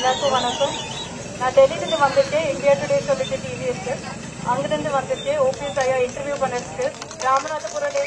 எல்லாருக்கும் வணக்கம். நான் டெல்லியிலேருந்து வந்திருக்கேன். இந்தியா டுடே சொல்லிட்டு டிவி இருக்கு. அங்கிருந்து வந்திருக்கேன். ஓபிஎஸ் ஐயா இன்டர்வியூ பண்ணிருக்கு ராமநாதபுரம்